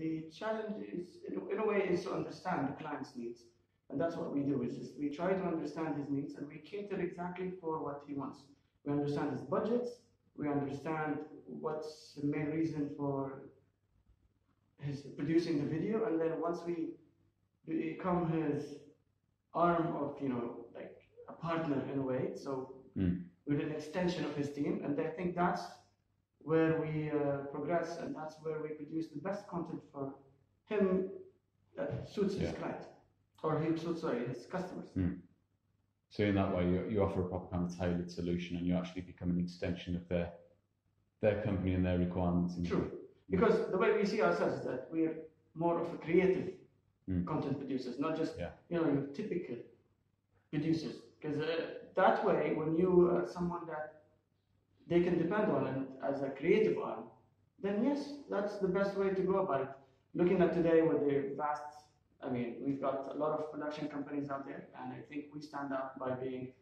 the challenge is, in a, in a way, is to understand the client's needs. And that's what we do, is just we try to understand his needs and we cater exactly for what he wants. We understand his budgets, we understand what's the main reason for his producing the video, and then once we become his arm of, you know, like a partner in a way, so Mm. we're an extension of his team, and I think that's where we uh, progress, and that's where we produce the best content for him that suits his Yeah. client, or he suits sorry, his customers. So in that way, you, you offer a proper kind of tailored solution, and you actually become an extension of their their company and their requirements. True, because the way we see ourselves is that we're more of a creative Mm. content producers, not just Yeah. you know your typical producers. Because uh, that way, when you are someone that they can depend on and as a creative arm, then yes, that's the best way to go about it. Looking at today with the vast, I mean, we've got a lot of production companies out there, and I think we stand out by being